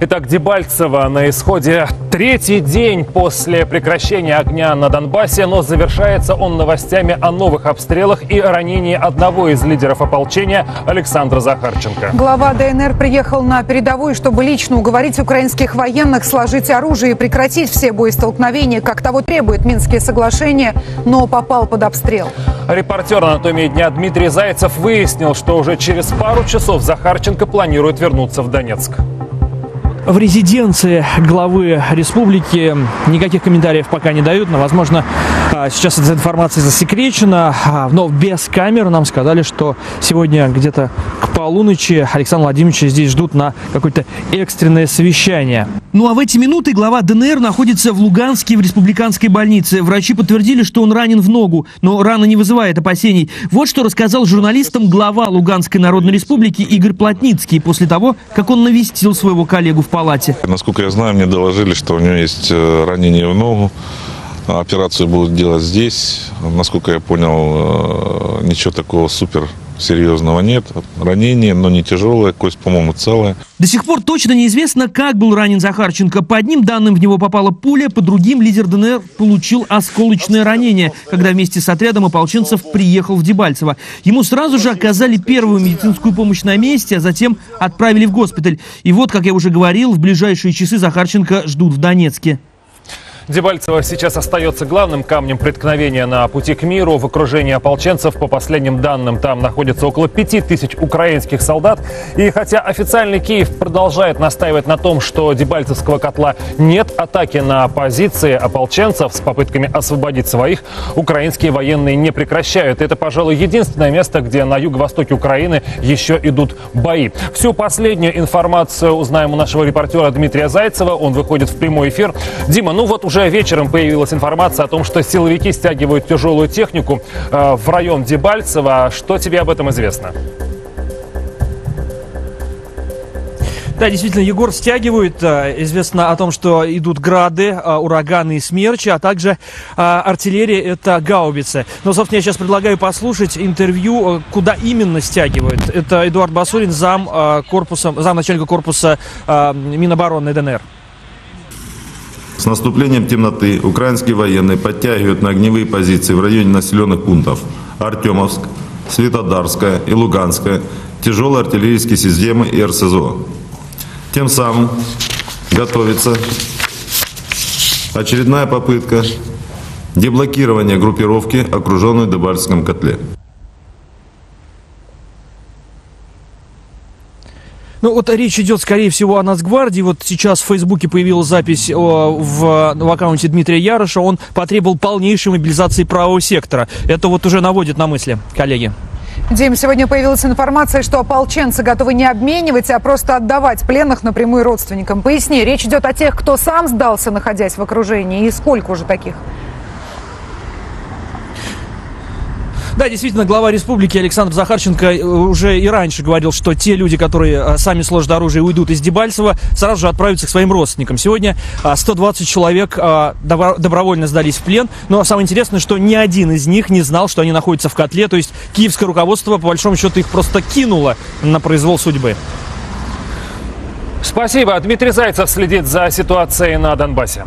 Итак, Дебальцево на исходе третий день после прекращения огня на Донбассе, но завершается он новостями о новых обстрелах и ранении одного из лидеров ополчения Александра Захарченко. Глава ДНР приехал на передовую, чтобы лично уговорить украинских военных сложить оружие и прекратить все боестолкновения, как того требуют Минские соглашения, но попал под обстрел. Репортер анатомии дня Дмитрий Зайцев выяснил, что уже через пару часов Захарченко планирует вернуться в Донецк. В резиденции главы республики никаких комментариев пока не дают, но, возможно, а, сейчас эта информация засекречена, а, но без камер нам сказали, что сегодня где-то к полуночи Александра Владимировича здесь ждут на какое-то экстренное совещание. Ну а в эти минуты глава ДНР находится в Луганске в республиканской больнице. Врачи подтвердили, что он ранен в ногу, но рана не вызывает опасений. Вот что рассказал журналистам глава Луганской Народной Республики Игорь Плотницкий после того, как он навестил своего коллегу в палате. Насколько я знаю, мне доложили, что у него есть э, ранение в ногу. Операцию будут делать здесь. Насколько я понял, э, ничего такого супер серьезного нет. Ранение, но не тяжелое, кость, по-моему, целая. До сих пор точно неизвестно, как был ранен Захарченко. По одним данным в него попала пуля, по другим лидер ДНР получил осколочное ранение, когда вместе с отрядом ополченцев приехал в Дебальцево. Ему сразу же оказали первую медицинскую помощь на месте, а затем отправили в госпиталь. И вот, как я уже говорил, в ближайшие часы Захарченко ждут в Донецке. Дебальцево сейчас остается главным камнем преткновения на пути к миру. В окружении ополченцев, по последним данным, там находится около пяти тысяч украинских солдат. И хотя официальный Киев продолжает настаивать на том, что Дебальцевского котла нет атаки на позиции ополченцев с попытками освободить своих, украинские военные не прекращают. Это, пожалуй, единственное место, где на юго-востоке Украины еще идут бои. Всю последнюю информацию узнаем у нашего репортера Дмитрия Зайцева. Он выходит в прямой эфир. Дима, ну вот уже уже вечером появилась информация о том, что силовики стягивают тяжелую технику э, в район Дебальцево. Что тебе об этом известно? Да, действительно, Егор стягивают. Э, известно о том, что идут грады, э, ураганы и смерчи, а также артиллерия – это гаубицы. Но, собственно, я сейчас предлагаю послушать интервью, куда именно стягивают. Это Эдуард Басурин, зам, корпуса, зам начальника корпуса Минобороны ДНР. С наступлением темноты украинские военные подтягивают на огневые позиции в районе населенных пунктов Артемовск, Светодарская и Луганская тяжелые артиллерийские системы и РСЗО. Тем самым готовится очередная попытка деблокирования группировки, окруженной в Дебальском котле. Ну вот речь идет, скорее всего, о Нацгвардии. Вот сейчас в Фейсбуке появилась запись о, в, в аккаунте Дмитрия Яроша. Он потребовал полнейшей мобилизации правого сектора. Это вот уже наводит на мысли, коллеги. Дим, сегодня появилась информация, что ополченцы готовы не обменивать, а просто отдавать пленных напрямую родственникам. Поясни, речь идет о тех, кто сам сдался, находясь в окружении, и сколько уже таких? Да, действительно, глава республики Александр Захарченко э, уже и раньше говорил, что те люди, которые э, сами сложат оружие и уйдут из Дебальцева, сразу же отправятся к своим родственникам. Сегодня 120 э, человек добровольно сдались в плен, но самое интересное, что ни один из них не знал, что они находятся в котле, то есть киевское руководство, по большому счету, их просто кинуло на произвол судьбы. Спасибо. Дмитрий Зайцев следит за ситуацией на Донбассе.